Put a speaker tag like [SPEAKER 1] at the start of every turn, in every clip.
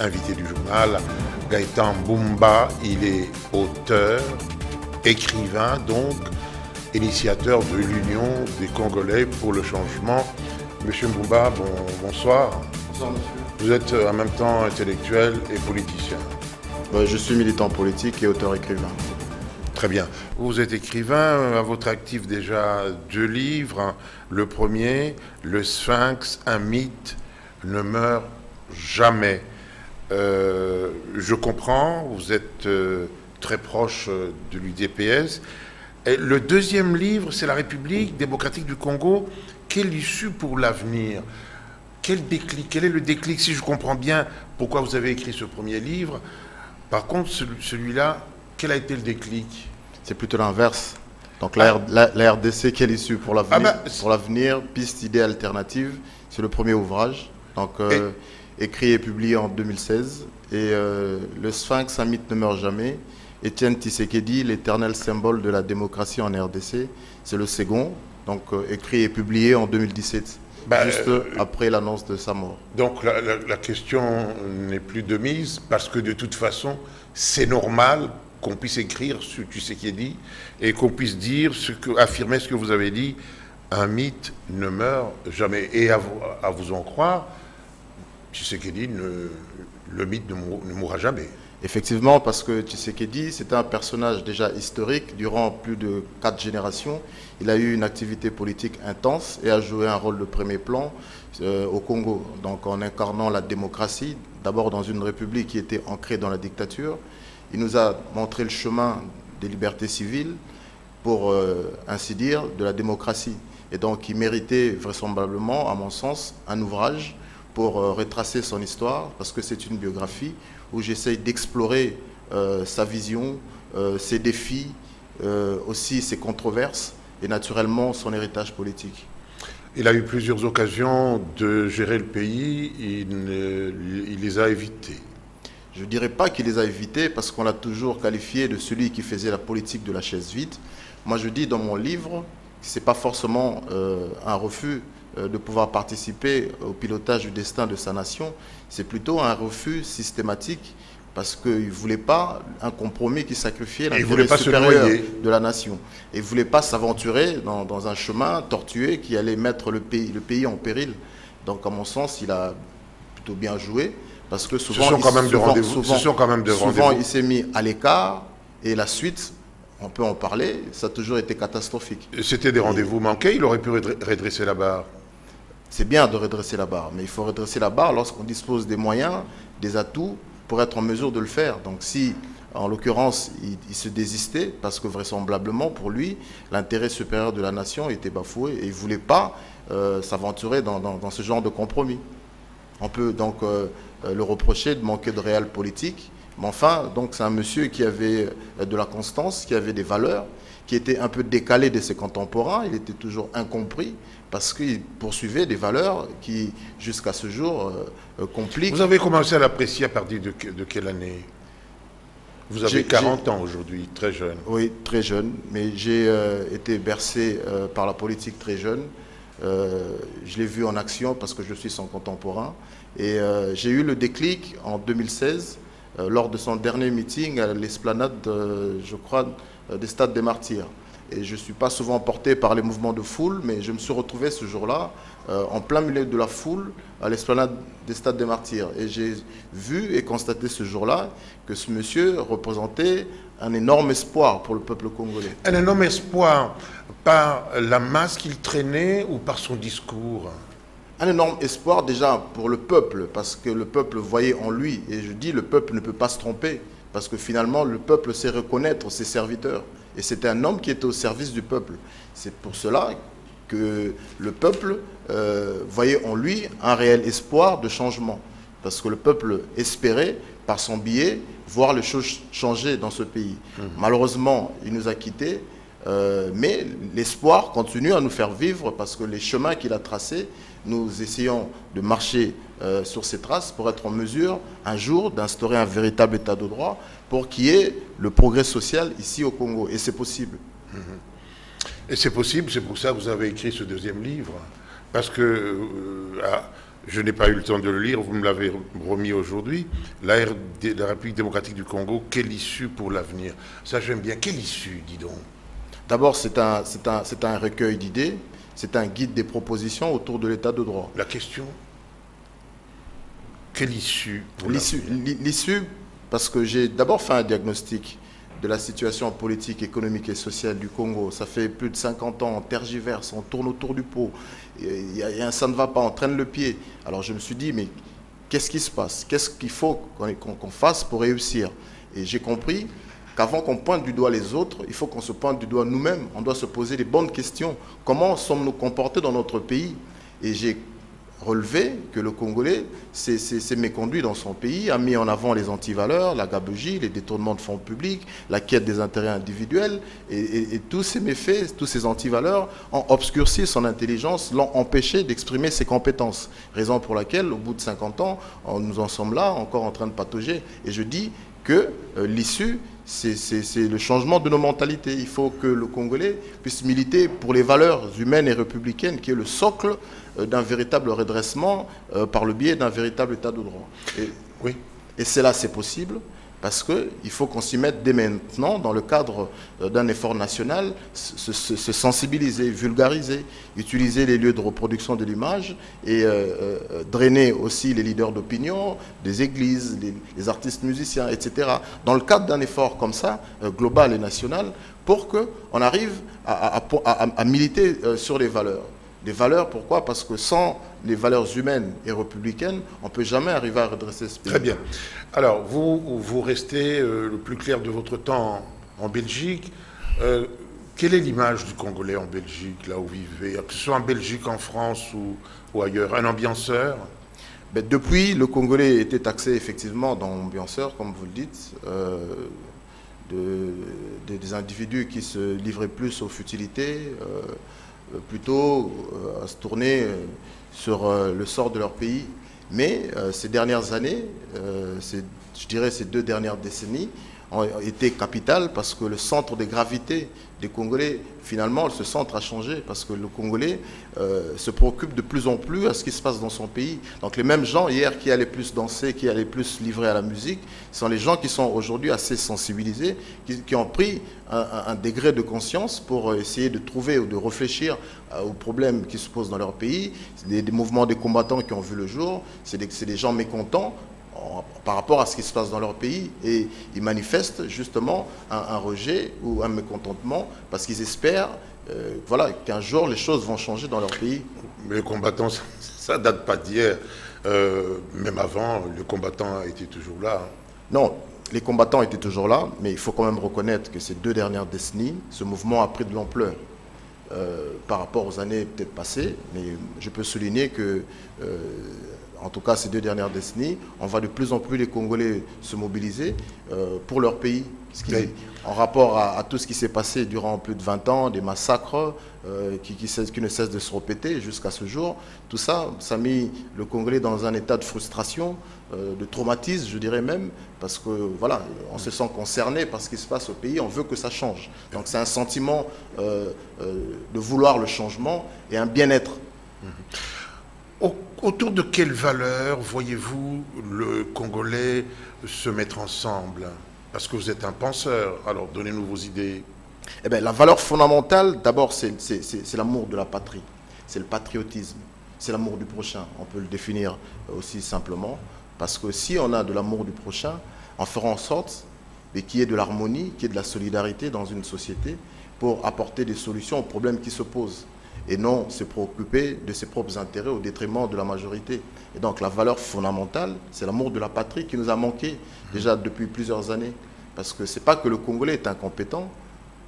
[SPEAKER 1] invité du journal. Gaëtan Bumba, il est auteur, écrivain donc, initiateur de l'Union des Congolais pour le changement. Monsieur Mbumba, bonsoir.
[SPEAKER 2] Bonsoir monsieur.
[SPEAKER 1] Vous êtes en même temps intellectuel et politicien.
[SPEAKER 2] Bah, je suis militant politique et auteur-écrivain.
[SPEAKER 1] Très bien. Vous êtes écrivain, à votre actif déjà deux livres. Le premier, Le Sphinx, un mythe, ne meurt jamais. Euh, je comprends, vous êtes euh, très proche euh, de l'UDPS. le deuxième livre, c'est La République démocratique du Congo. Quelle issue pour l'avenir? Quel déclic Quel est le déclic Si je comprends bien pourquoi vous avez écrit ce premier livre? Par contre, celui-là, quel a été le déclic?
[SPEAKER 2] C'est plutôt l'inverse. Donc la, la, RDC, quelle issue pour l'avenir? Ah bah, Pour l'avenir, piste idée alternative, c'est le premier ouvrage. Donc écrit et publié en 2016. Et euh, Le Sphinx, un mythe ne meurt jamais. Étienne Tshisekedi, l'éternel symbole de la démocratie en RDC, c'est le second, donc euh, écrit et publié en 2017, bah, juste euh, après l'annonce de sa mort.
[SPEAKER 1] Donc la, question n'est plus de mise, parce que de toute façon, c'est normal qu'on puisse écrire ce Tshisekedi et qu'on puisse dire, ce que, affirmer ce que vous avez dit, un mythe ne meurt jamais. Et à vous en croire, Tshisekedi, le mythe ne, mourra jamais.
[SPEAKER 2] Effectivement, parce que Tshisekedi, c'est un personnage déjà historique. Durant plus de quatre générations, il a eu une activité politique intense et a joué un rôle de premier plan euh, au Congo. Donc en incarnant la démocratie, d'abord dans une république qui était ancrée dans la dictature, il nous a montré le chemin des libertés civiles pour, euh, ainsi dire, de la démocratie. Et donc il méritait vraisemblablement, à mon sens, un ouvrage pour euh, retracer son histoire, parce que c'est une biographie où j'essaye d'explorer euh, sa vision, euh, ses défis, aussi ses controverses et naturellement son héritage politique.
[SPEAKER 1] Il a eu plusieurs occasions de gérer le pays, il, il les a évitées.
[SPEAKER 2] Je ne dirais pas qu'il les a évités parce qu'on l'a toujours qualifié de celui qui faisait la politique de la chaise vide. Moi je dis dans mon livre ce n'est pas forcément un refus de pouvoir participer au pilotage du destin de sa nation, c'est plutôt un refus systématique parce qu'il ne voulait pas un compromis qui sacrifiait l'intérêt supérieur de la nation. Et il ne voulait pas s'aventurer dans, un chemin tortueux qui allait mettre le pays, le pays en péril. Donc, à mon sens, il a plutôt bien joué. Parce que souvent,
[SPEAKER 1] Ce sont quand même de rendez-vous.
[SPEAKER 2] Souvent, il s'est mis à l'écart et la suite, on peut en parler, ça a toujours été catastrophique.
[SPEAKER 1] C'était des rendez-vous manqués, il aurait pu redresser la barre
[SPEAKER 2] c'est bien de redresser la barre, mais il faut redresser la barre lorsqu'on dispose des moyens, des atouts pour être en mesure de le faire. Donc si, en l'occurrence, il, se désistait, parce que vraisemblablement, pour lui, l'intérêt supérieur de la nation était bafoué et il ne voulait pas euh, s'aventurer dans, ce genre de compromis. On peut donc euh, euh, le reprocher de manquer de réel politique, mais enfin, donc c'est un monsieur qui avait de la constance, qui avait des valeurs, qui était un peu décalé de ses contemporains, il était toujours incompris, parce qu'il poursuivait des valeurs qui, jusqu'à ce jour, euh, euh, compliquent.
[SPEAKER 1] Vous avez commencé à l'apprécier à partir de, quelle année? Vous avez 40 ans aujourd'hui, très jeune.
[SPEAKER 2] Oui, très jeune, mais j'ai euh, été bercé par la politique très jeune. je l'ai vu en action parce que je suis son contemporain. Et j'ai eu le déclic en 2016, lors de son dernier meeting à l'esplanade, je crois, des Stades des Martyrs. Et je ne suis pas souvent porté par les mouvements de foule, mais je me suis retrouvé ce jour-là euh, en plein milieu de la foule à l'esplanade des Stades des Martyrs. Et j'ai vu et constaté ce jour-là que ce monsieur représentait un énorme espoir pour le peuple congolais.
[SPEAKER 1] Un énorme espoir par la masse qu'il traînait ou par son discours?
[SPEAKER 2] Un énorme espoir déjà pour le peuple, parce que le peuple voyait en lui, et je dis le peuple ne peut pas se tromper, parce que finalement le peuple sait reconnaître ses serviteurs. Et c'était un homme qui était au service du peuple. C'est pour cela que le peuple euh, voyait en lui un réel espoir de changement. Parce que le peuple espérait, par son biais, voir les choses changer dans ce pays. Mmh. Malheureusement, il nous a quittés, euh, mais l'espoir continue à nous faire vivre parce que les chemins qu'il a tracés, nous essayons de marcher euh, sur ces traces pour être en mesure un jour d'instaurer un véritable état de droit pour qu'il y ait le progrès social ici au Congo. Et c'est possible.
[SPEAKER 1] Et c'est possible, c'est pour ça que vous avez écrit ce deuxième livre. Parce que, euh, je n'ai pas eu le temps de le lire, vous me l'avez remis aujourd'hui, la, la République démocratique du Congo, quelle issue pour l'avenir? Ça j'aime bien, quelle issue, dis donc?
[SPEAKER 2] D'abord, c'est un, un, un recueil d'idées, c'est un guide des propositions autour de l'état de droit.
[SPEAKER 1] La question Quelle issue
[SPEAKER 2] L'issue, parce que j'ai d'abord fait un diagnostic de la situation politique, économique et sociale du Congo. Ça fait plus de 50 ans, on tergiverse, on tourne autour du pot. Ça ne va pas, on traîne le pied. Alors je me suis dit, mais qu'est-ce qui se passe? Qu'est-ce qu'il faut qu'on fasse pour réussir? Et j'ai compris qu'avant qu'on pointe du doigt les autres, il faut qu'on se pointe du doigt nous-mêmes. On doit se poser les bonnes questions. Comment sommes-nous comportés dans notre pays? Et j'ai relevé que le Congolais s'est méconduit dans son pays, a mis en avant les antivaleurs, la gabegie, les détournements de fonds publics, la quête des intérêts individuels, et, tous ces méfaits, tous ces antivaleurs ont obscurci son intelligence, l'ont empêché d'exprimer ses compétences. Raison pour laquelle, au bout de 50 ans, nous en sommes là, encore en train de patauger. Et je dis que euh, l'issue, c'est le changement de nos mentalités. Il faut que le Congolais puisse militer pour les valeurs humaines et républicaines, qui est le socle euh, d'un véritable redressement euh, par le biais d'un véritable état de droit. Et, oui. Et cela, c'est possible parce qu'il faut qu'on s'y mette dès maintenant dans le cadre euh, d'un effort national, se, sensibiliser, vulgariser, utiliser les lieux de reproduction de l'image et drainer aussi les leaders d'opinion, des églises, les, artistes musiciens, etc. Dans le cadre d'un effort comme ça, global et national, pour qu'on arrive à militer sur les valeurs. Des valeurs, pourquoi? Parce que sans les valeurs humaines et républicaines, on ne peut jamais arriver à redresser ce pays.
[SPEAKER 1] Très bien. Alors, vous, vous restez euh, le plus clair de votre temps en, Belgique. Euh, quelle est l'image du Congolais en Belgique, là où vous vivez? Que ce soit en Belgique, en France ou, ailleurs Un ambianceur?
[SPEAKER 2] Ben, Depuis, le Congolais était taxé effectivement dans l'ambianceur, comme vous le dites. Euh, des individus qui se livraient plus aux futilités, plutôt euh, à se tourner euh, sur le sort de leur pays. Mais ces dernières années, je dirais ces deux dernières décennies, ont été capitales parce que le centre de gravité des Congolais, finalement, ce centre a changé parce que le Congolais euh, se préoccupe de plus en plus à ce qui se passe dans son pays. Donc les mêmes gens hier qui allaient plus danser, qui allaient plus livrer à la musique, sont les gens qui sont aujourd'hui assez sensibilisés, qui, ont pris un, degré de conscience pour essayer de trouver ou de réfléchir euh, aux problèmes qui se posent dans leur pays. Des, des mouvements des combattants qui ont vu le jour, c'est des, des gens mécontents par rapport à ce qui se passe dans leur pays et ils manifestent justement un, rejet ou un mécontentement parce qu'ils espèrent euh, voilà, qu'un jour les choses vont changer dans leur pays.
[SPEAKER 1] Mais les combattants, ça ne date pas d'hier. Euh, même avant, les combattants étaient toujours là.
[SPEAKER 2] Non, les combattants étaient toujours là, mais il faut quand même reconnaître que ces deux dernières décennies, ce mouvement a pris de l'ampleur. Euh, par rapport aux années peut-être passées, mais je peux souligner que en tout cas ces deux dernières décennies, on voit de plus en plus les Congolais se mobiliser euh, pour leur pays. En rapport à, tout ce qui s'est passé durant plus de 20 ans, des massacres euh, qui, qui, ne cessent de se répéter jusqu'à ce jour, tout ça, ça a mis le Congolais dans un état de frustration, euh, de traumatisme, je dirais même, parce que voilà, on se sent concerné par ce qui se passe au pays, on veut que ça change. Donc c'est un sentiment de vouloir le changement et un bien-être.
[SPEAKER 1] Mm-hmm. Autour de quelles valeurs voyez-vous le Congolais se mettre ensemble? Parce que vous êtes un penseur, alors donnez-nous vos idées.
[SPEAKER 2] Eh bien, la valeur fondamentale, d'abord, c'est l'amour de la patrie, c'est le patriotisme, c'est l'amour du prochain. On peut le définir aussi simplement, parce que si on a de l'amour du prochain, on fera en sorte qu'il y ait de l'harmonie, qu'il y ait de la solidarité dans une société pour apporter des solutions aux problèmes qui se posent et non se préoccuper de ses propres intérêts au détriment de la majorité. Et donc la valeur fondamentale, c'est l'amour de la patrie qui nous a manqué déjà depuis plusieurs années. Parce que ce n'est pas que le Congolais est incompétent,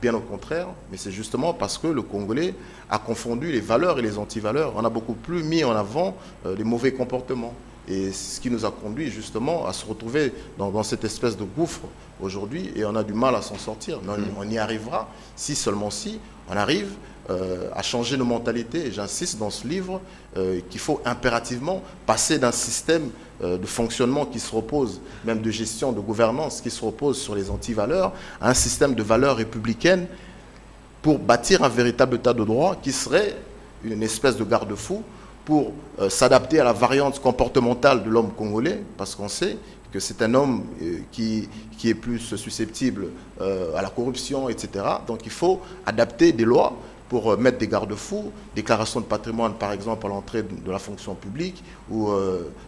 [SPEAKER 2] bien au contraire, mais c'est justement parce que le Congolais a confondu les valeurs et les antivaleurs. On a beaucoup plus mis en avant euh, les mauvais comportements. Et ce qui nous a conduit justement à se retrouver dans, cette espèce de gouffre aujourd'hui et on a du mal à s'en sortir. Mais on, y arrivera si seulement si on arrive euh, à changer nos mentalités. Et j'insiste dans ce livre euh, qu'il faut impérativement passer d'un système euh, de fonctionnement qui se repose, même de gestion, de gouvernance, qui se repose sur les antivaleurs, à un système de valeurs républicaines pour bâtir un véritable état de droit qui serait une espèce de garde-fou pour euh, s'adapter à la variante comportementale de l'homme congolais, parce qu'on sait que c'est un homme euh, qui, qui est plus susceptible euh, à la corruption, etc. Donc il faut adapter des lois pour mettre des garde-fous, déclaration de patrimoine par exemple à l'entrée de la fonction publique ou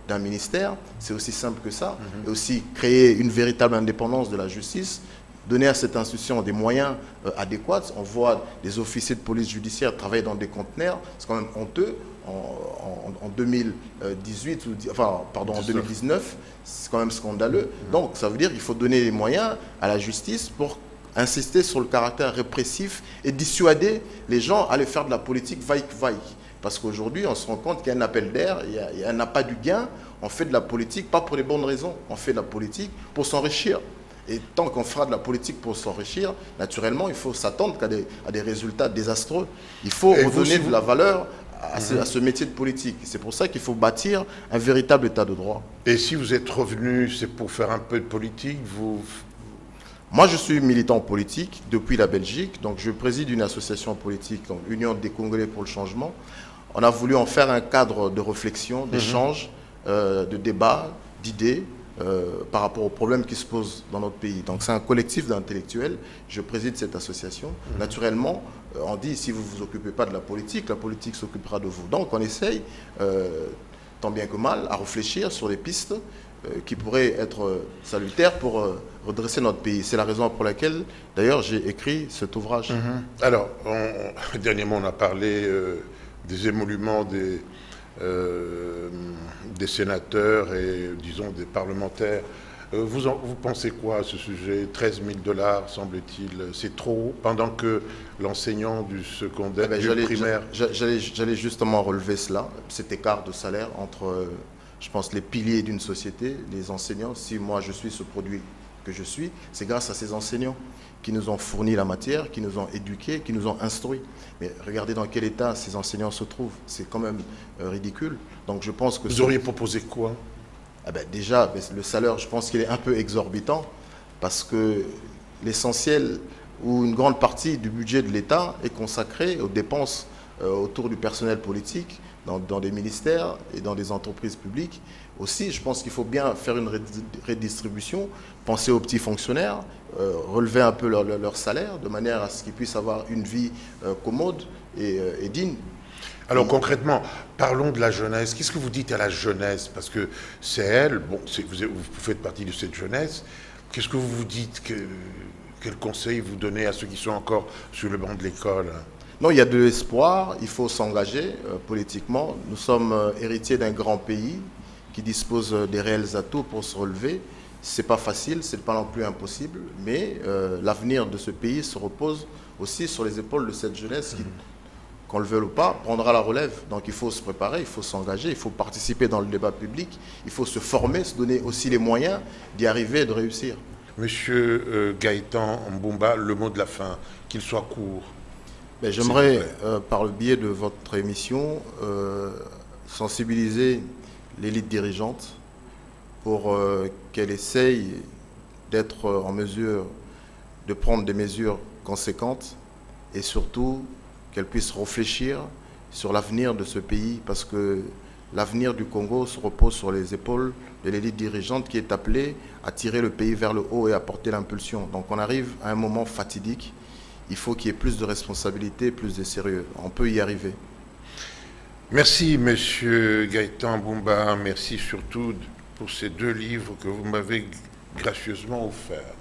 [SPEAKER 2] d'un ministère, c'est aussi simple que ça, mm-hmm. et aussi créer une véritable indépendance de la justice, donner à cette institution des moyens euh, adéquats. On voit des officiers de police judiciaire travailler dans des conteneurs, c'est quand même honteux. En, 2018, enfin, pardon, en 2019, c'est quand même scandaleux. Donc, ça veut dire qu'il faut donner les moyens à la justice pour insister sur le caractère répressif et dissuader les gens à aller faire de la politique vaille-vaille. Parce qu'aujourd'hui, on se rend compte qu'il y a un appel d'air, il y a un pas du gain. On fait de la politique, pas pour les bonnes raisons, on fait de la politique pour s'enrichir. Et tant qu'on fera de la politique pour s'enrichir, naturellement, il faut s'attendre à des, à des, résultats désastreux. Il faut redonner de la valeur à, ce, à, ce, métier de politique. C'est pour ça qu'il faut bâtir un véritable état de droit.
[SPEAKER 1] Et si vous êtes revenu, c'est pour faire un peu de politique vous...
[SPEAKER 2] Moi, je suis militant politique depuis la Belgique. Donc, je préside une association politique, l'Union des Congolais pour le changement. On a voulu en faire un cadre de réflexion, d'échange, mhm. euh, de débat, d'idées euh, par rapport aux problèmes qui se posent dans notre pays. Donc c'est un collectif d'intellectuels. Je préside cette association. Mhm. Naturellement, euh, on dit si vous ne vous occupez pas de la politique, la politique s'occupera de vous. Donc on essaye, euh, tant bien que mal, à réfléchir sur les pistes qui pourraient être salutaires pour redresser notre pays. C'est la raison pour laquelle, d'ailleurs, j'ai écrit cet ouvrage. Mhm.
[SPEAKER 1] Alors, dernièrement, on a parlé des émoluments des euh, des sénateurs et, disons, des parlementaires. Euh, vous, vous pensez quoi à ce sujet? 13 000 dollars, semble-t-il, c'est trop, pendant que l'enseignant du secondaire, eh ben, du primaire...
[SPEAKER 2] J'allais justement relever cela, cet écart de salaire entre, je pense, les piliers d'une société, les enseignants. Si moi, je suis ce produit que je suis, c'est grâce à ces enseignants qui nous ont fourni la matière, qui nous ont éduqués, qui nous ont instruits. Mais regardez dans quel état ces enseignants se trouvent. C'est quand même euh, ridicule. Donc je pense que...
[SPEAKER 1] Vous auriez proposé quoi?
[SPEAKER 2] Ah ben Déjà, ben, le salaire, je pense qu'il est un peu exorbitant parce que l'essentiel ou une grande partie du budget de l'État est consacré aux dépenses euh, autour du personnel politique dans, dans, des ministères et dans des entreprises publiques. Aussi, je pense qu'il faut bien faire une redistribution, penser aux petits fonctionnaires, euh, relever un peu leur, salaire de manière à ce qu'ils puissent avoir une vie euh, commode euh, et, digne.
[SPEAKER 1] Alors concrètement, parlons de la jeunesse. Qu'est-ce que vous dites à la jeunesse? Parce que c'est elle, bon, vous, vous, faites partie de cette jeunesse. Qu'est-ce que vous vous dites que, Quel conseil vous donnez à ceux qui sont encore sur le banc de l'école?
[SPEAKER 2] Non, il y a de l'espoir, il faut s'engager politiquement. Nous sommes héritiers d'un grand pays qui dispose des réels atouts pour se relever. Ce n'est pas facile, ce n'est pas non plus impossible, mais euh, l'avenir de ce pays se repose aussi sur les épaules de cette jeunesse qui, qu'on le veuille ou pas, prendra la relève. Donc il faut se préparer, il faut s'engager, il faut participer dans le débat public, il faut se former, se donner aussi les moyens d'y arriver et de réussir.
[SPEAKER 1] Monsieur euh, Gaëtan Mbumba, le mot de la fin, qu'il soit court.
[SPEAKER 2] Ben, j'aimerais, euh, par le biais de votre émission, sensibiliser l'élite dirigeante pour euh, qu'elle essaye d'être en mesure de prendre des mesures conséquentes et surtout qu'elle puisse réfléchir sur l'avenir de ce pays parce que l'avenir du Congo se repose sur les épaules de l'élite dirigeante qui est appelée à tirer le pays vers le haut et à porter l'impulsion. Donc on arrive à un moment fatidique. Il faut qu'il y ait plus de responsabilité, plus de sérieux. On peut y arriver.
[SPEAKER 1] Merci, Monsieur Gaëtan Boumba. Merci surtout pour ces deux livres que vous m'avez gracieusement offerts.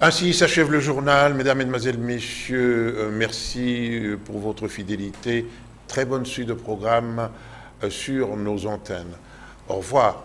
[SPEAKER 1] Ainsi s'achève le journal. Mesdames, Mesdemoiselles, Messieurs, euh, merci euh, pour votre fidélité. Très bonne suite de programme euh, sur nos antennes. Au revoir.